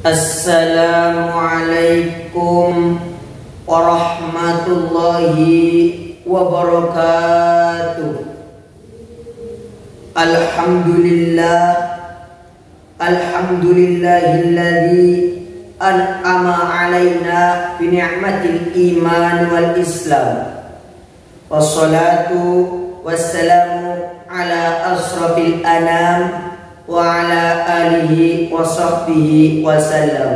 Assalamualaikum warahmatullahi wabarakatuh Alhamdulillah Alhamdulillahilladzi an'ama alaina bi ni'matil iman wal islam Wassalatu wassalamu ala asrafil anam وعلى آله وصحبه وسلم.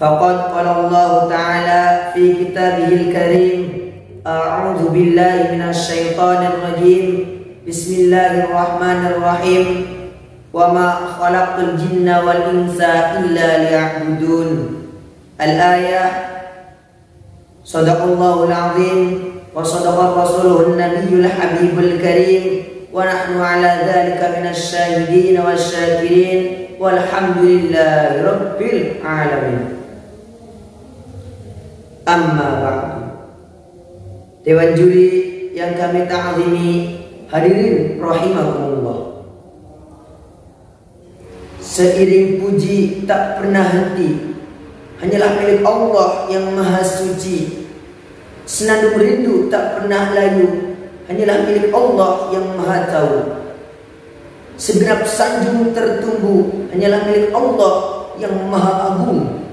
فقد قال الله تعالى في كتابه الكريم أعوذ بالله من الشيطان الرجيم. بسم الله الرحمن الرحيم. وما خلقت الجن والإنس إلا ليعبدون. الآية صدق الله العظيم وصدق رسوله النبي الحبيب الكريم. ونحن على ذلك من الشاهدين والشاكرين والحمد لله رب العالمين أما بعد Dewan juri yang kami ta'zimi hadirin rahimakumullah Seiring puji tak pernah henti Hanyalah milik Allah yang maha suci Senandung rindu tak pernah layu Hanyalah milik Allah yang maha tahu. Segenap sanjung tertumbuh hanyalah milik Allah yang maha agung.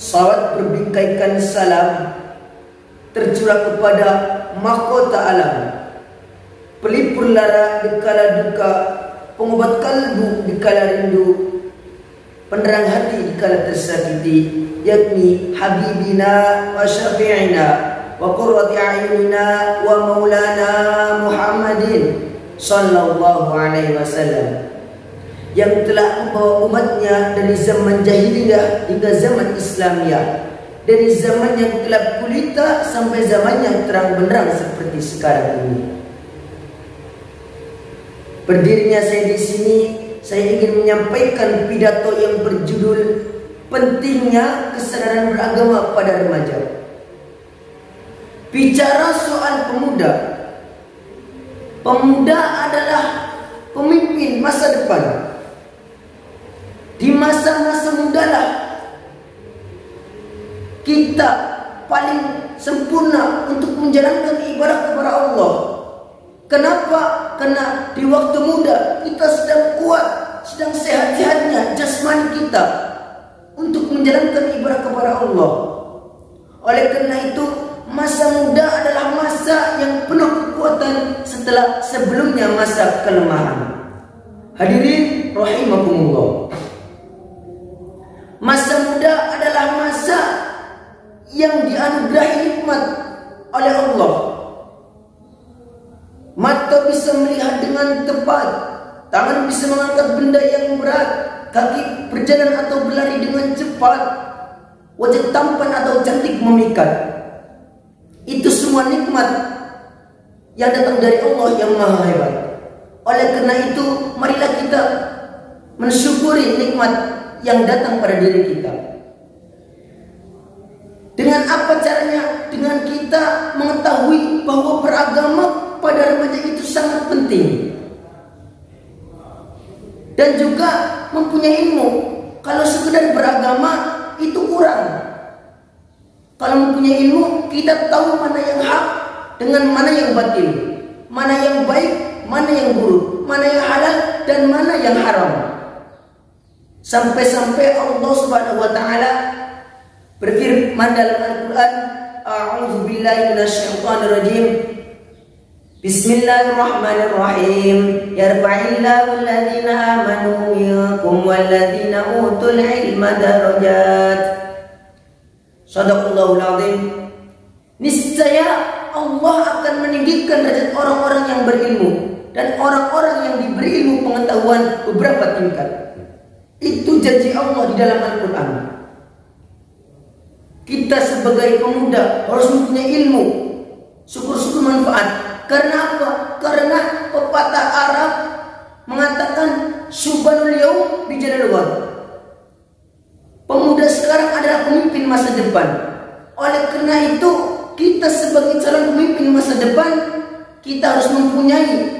Salawat berbingkaikan salam tercurah kepada mahkota alam. Pelipur lara dikala duka, pengobat kalbu dikala rindu, penerang hati dikala tersakiti, yakni Habibina wa Syafi'ina wa qurrati a'yunina wa maulana Muhammadin sallallahu alaihi wasallam. Yang telah membawa umatnya dari zaman jahiliyah hingga zaman Islamiyah. Dari zaman yang gelap gulita sampai zaman yang terang benderang seperti sekarang ini. Berdirinya saya di sini saya ingin menyampaikan pidato yang berjudul pentingnya kesadaran beragama pada remaja. Bicara soal pemuda. Pemuda adalah pemimpin masa depan. Di masa-masa mudalah kita paling sempurna untuk menjalankan ibadah kepada Allah. Kenapa? Karena di waktu muda kita sedang kuat, sedang sehat-sehatnya jasmani kita untuk menjalankan ibadah kepada Allah. Oleh karena itu setelah sebelumnya masa kelemahan. Hadirin rahimakumullah. Masa muda adalah masa yang dianugerahi nikmat oleh Allah. Mata bisa melihat dengan tepat, tangan bisa mengangkat benda yang berat, kaki berjalan atau berlari dengan cepat, wajah tampan atau cantik memikat. Itu semua nikmat yang datang dari Allah yang maha hebat. Oleh karena itu, marilah kita mensyukuri nikmat yang datang pada diri kita. Dengan apa caranya? Dengan kita mengetahui bahwa beragama pada remaja itu sangat penting. Dan juga mempunyai ilmu. Kalau sekedar beragama itu kurang. Kalau mempunyai ilmu, kita tahu mana yang hak dengan mana yang batil. Mana yang baik, mana yang buruk. Mana yang halal dan mana yang haram. Sampai-sampai Allah Subhanahu wa taala berfirman dalam Al-Qur'an, A'udzu billahi minasyaitonir rajim. Bismillahirrahmanirrahim. Yarfa'illahu alladhina amanu minkum walladhina utul ilma darajat. Sadaqallahul azim. Niscaya Allah akan meninggikan derajat orang-orang yang berilmu dan orang-orang yang diberi ilmu pengetahuan beberapa tingkat. Itu janji Allah di dalam Al-Qur'an. Kita sebagai pemuda harus mempunyai ilmu. Syukur-syukur manfaat. Karena apa? Karena pepatah Arab mengatakan subhanul yaum bijalal Pemuda sekarang adalah pemimpin masa depan. Oleh karena itu, kita sebagai calon pemimpin masa depan, kita harus mempunyai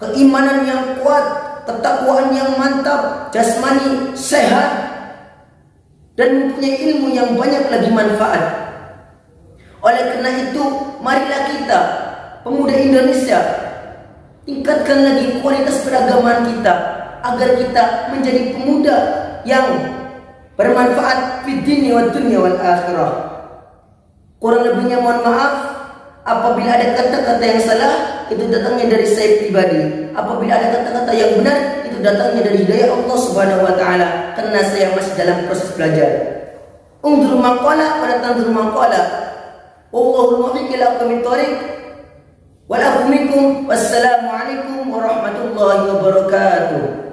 keimanan yang kuat, ketakwaan yang mantap, jasmani sehat, dan mempunyai ilmu yang banyak lagi manfaat. Oleh karena itu, marilah kita, pemuda Indonesia, tingkatkan lagi kualitas beragaman kita agar kita menjadi pemuda yang bermanfaat di dunia wal akhirah. Kurang lebihnya mohon maaf apabila ada kata-kata yang salah itu datangnya dari saya pribadi. Apabila ada kata-kata yang benar itu datangnya dari hidayah Allah Subhanahu wa taala karena saya masih dalam proses belajar. Undur maqala wa la tandur maqala. Wallahu muwaffiq ila aqwamit thoriq. Wa warahmatullahi wabarakatuh.